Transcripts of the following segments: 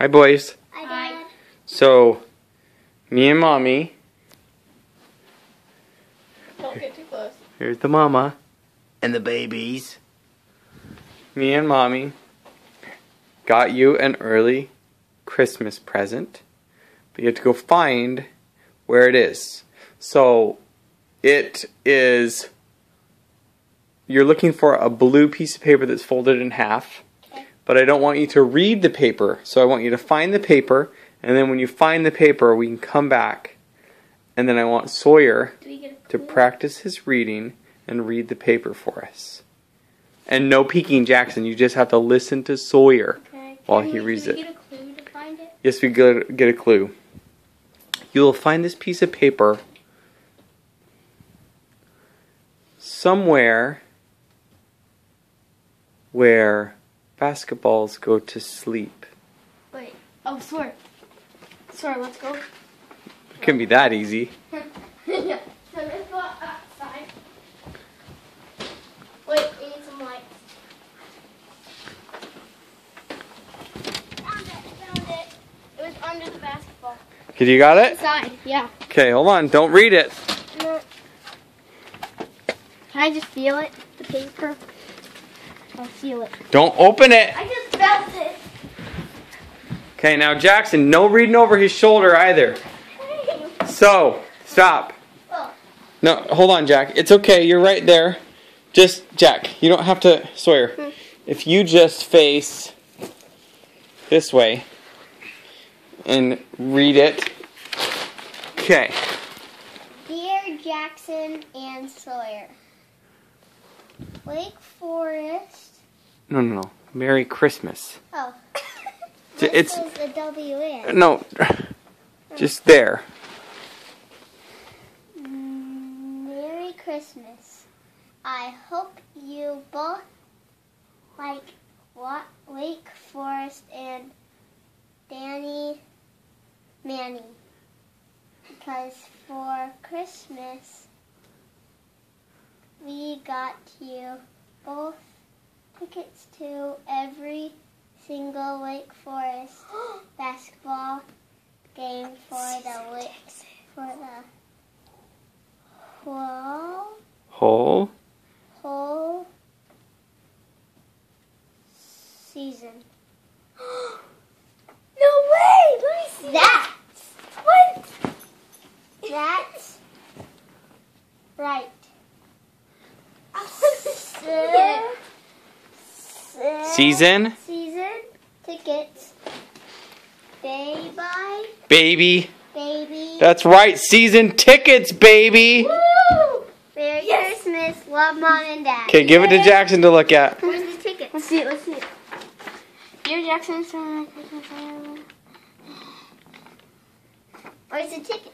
Hi, boys. Hi, Hi. Dad. So, me and mommy, Don't get too close. here's the mama and the babies. Me and mommy got you an early Christmas present, but you have to go find where it is. So, it is. You're looking for a blue piece of paper that's folded in half, Okay. But I don't want you to read the paper. So, I want you to find the paper, and then when you find the paper, we can come back. And then I want Sawyer Do we get a to practice his reading and read the paper for us. And no peeking, Jackson. You just have to listen to Sawyer. Okay. while he we- reads it. we get a clue to find it? Yes, we get, get a clue. You will find this piece of paper somewhere where basketballs go to sleep. Wait. Oh, sorry. Sorry, let's go. It couldn't be that easy. yeah. So let's go outside. Wait, we need some lights. Found it, found it. It was under the basketball. Okay, you got it? Inside, yeah. Okay, hold on. Don't read it. No. Can I just feel it? The paper? I'll feel it. Don't open it. I just felt it. Okay, now Jackson, no reading over his shoulder either. So, stop. Oh. No, hold on, Jack. It's okay. You're right there. Just, Jack, you don't have to, Sawyer. Hmm. If you just face this way and read it. Okay. Dear Jackson and Sawyer. Wake Forest. No, no, no. Merry Christmas. Oh. This It's, the W in. no, just there. Merry Christmas. I hope you both like Wa- Wake Forest and Danny Manny. Because for Christmas, got you both tickets to every single Wake Forest basketball game for the Wake for the whole Whole. whole season. no way! Let me see. That's what? That's right. Se- se- Season. Season tickets. Day by Baby. baby. That's right. Season tickets, baby. Woo! Merry Christmas. Love mom and dad. Okay, give it to Jackson to look at. Where's the ticket? Let's see it. Let's see it. Dear Jackson, Merry Christmas. Where's the tickets?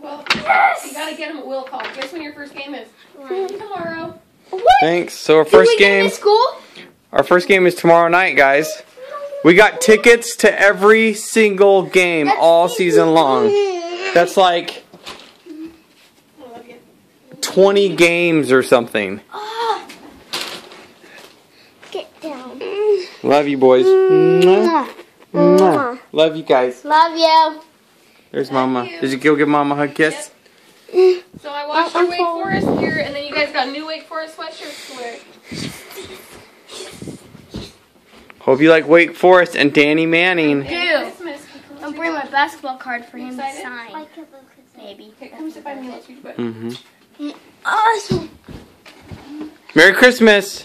Well, Yes. you gotta get him a will call. Guess when your first game is? Tomorrow. What? Tomorrow. Thanks. So our Did first we get game, to school? Our first game is tomorrow night, guys. We got tickets to every single game all season long. That's like I love you. 20 games or something. Ah. Get down. Love you, boys. Mwah. Mwah. Mwah. Love you guys. Love you. There's Mama. Did you go give Mama a hug kiss? So I watched Oh, your I'm Wake. Forest here, and then you guys got new Wake Forest sweatshirts to wear. Hope you like Wake Forest and Danny Manning. Merry Christmas. I'll bring my basketball card for him to sign. Maybe. Okay, come sit by me. Let's read a book. hmm Awesome. Merry Christmas.